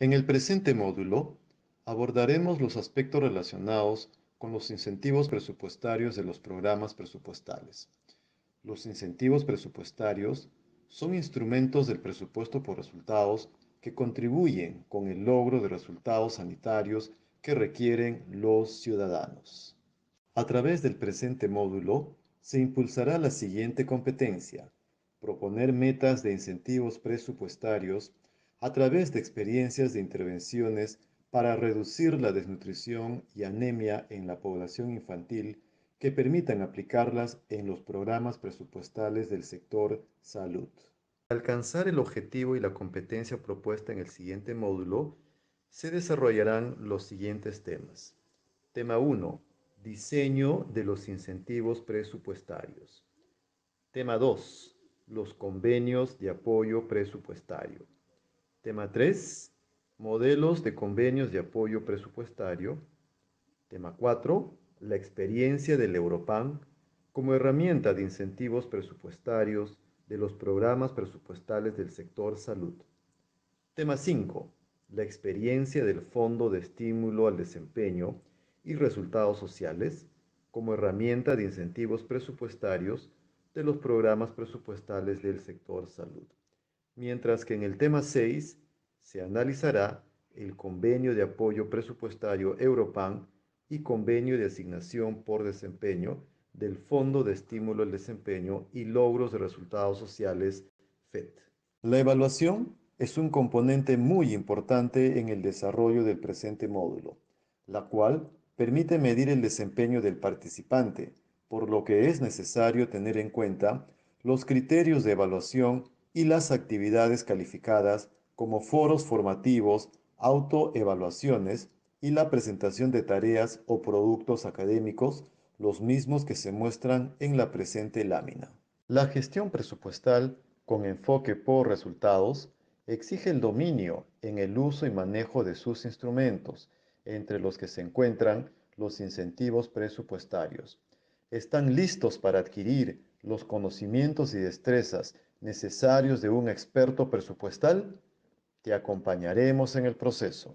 En el presente módulo abordaremos los aspectos relacionados con los incentivos presupuestarios de los programas presupuestales. Los incentivos presupuestarios son instrumentos del presupuesto por resultados que contribuyen con el logro de resultados sanitarios que requieren los ciudadanos. A través del presente módulo se impulsará la siguiente competencia, proponer metas de incentivos presupuestarios a través de experiencias de intervenciones para reducir la desnutrición y anemia en la población infantil que permitan aplicarlas en los programas presupuestales del sector salud. Para alcanzar el objetivo y la competencia propuesta en el siguiente módulo, se desarrollarán los siguientes temas. Tema 1. Diseño de los incentivos presupuestarios. Tema 2 los convenios de apoyo presupuestario. Tema 3, modelos de convenios de apoyo presupuestario. Tema 4, la experiencia del Europan como herramienta de incentivos presupuestarios de los programas presupuestales del sector salud. Tema 5, la experiencia del Fondo de Estímulo al Desempeño y Resultados Sociales como herramienta de incentivos presupuestarios de los programas presupuestales del sector salud. Mientras que en el tema 6 se analizará el convenio de apoyo presupuestario Europan y convenio de asignación por desempeño del Fondo de Estímulo al Desempeño y Logros de Resultados Sociales FED. La evaluación es un componente muy importante en el desarrollo del presente módulo, la cual permite medir el desempeño del participante, por lo que es necesario tener en cuenta los criterios de evaluación y las actividades calificadas como foros formativos, autoevaluaciones y la presentación de tareas o productos académicos, los mismos que se muestran en la presente lámina. La gestión presupuestal con enfoque por resultados exige el dominio en el uso y manejo de sus instrumentos, entre los que se encuentran los incentivos presupuestarios están listos para adquirir los conocimientos y destrezas necesarios de un experto presupuestal, te acompañaremos en el proceso.